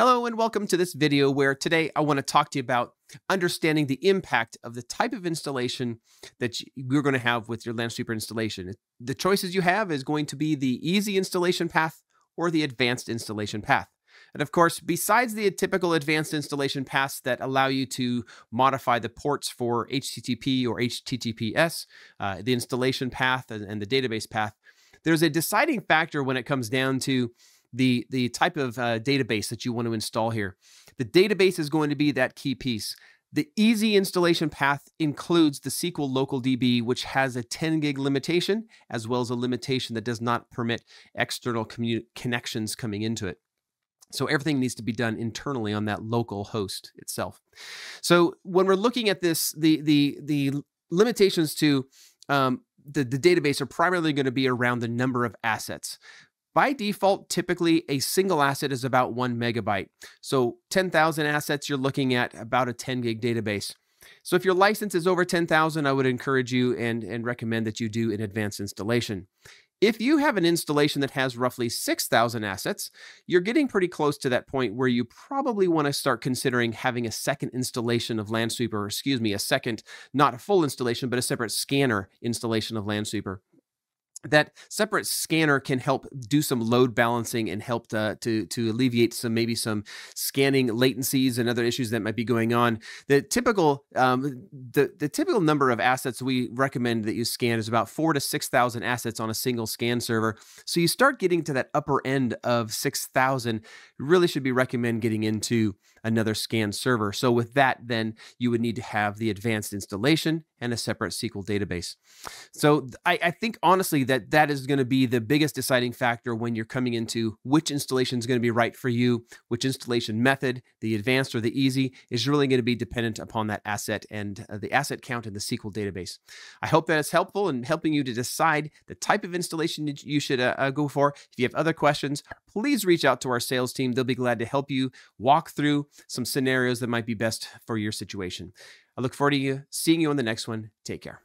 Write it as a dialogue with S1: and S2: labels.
S1: Hello and welcome to this video where today I want to talk to you about understanding the impact of the type of installation that you're going to have with your Lansweeper installation. The choices you have is going to be the easy installation path or the advanced installation path. And of course, besides the typical advanced installation paths that allow you to modify the ports for HTTP or HTTPS, uh, the installation path and, and the database path, there's a deciding factor when it comes down to the the type of uh, database that you want to install here. The database is going to be that key piece. The easy installation path includes the SQL local DB, which has a 10 gig limitation, as well as a limitation that does not permit external connections coming into it. So everything needs to be done internally on that local host itself. So when we're looking at this, the the the limitations to um, the, the database are primarily going to be around the number of assets. By default, typically a single asset is about one megabyte. So 10,000 assets, you're looking at about a 10 gig database. So if your license is over 10,000, I would encourage you and, and recommend that you do an advanced installation. If you have an installation that has roughly 6,000 assets, you're getting pretty close to that point where you probably want to start considering having a second installation of Lansweeper, excuse me, a second, not a full installation, but a separate scanner installation of Lansweeper that separate scanner can help do some load balancing and help to, to, to alleviate some maybe some scanning latencies and other issues that might be going on. The typical um, the the typical number of assets we recommend that you scan is about four to six thousand assets on a single scan server. So you start getting to that upper end of six thousand. Really should be recommend getting into another scan server. So with that, then you would need to have the advanced installation and a separate SQL database. So I, I think honestly that that is going to be the biggest deciding factor when you're coming into which installation is going to be right for you, which installation method, the advanced or the easy, is really going to be dependent upon that asset and uh, the asset count in the SQL database. I hope that is helpful in helping you to decide the type of installation you should uh, uh, go for. If you have other questions, please reach out to our sales team. They'll be glad to help you walk through some scenarios that might be best for your situation. I look forward to seeing you on the next one. Take care.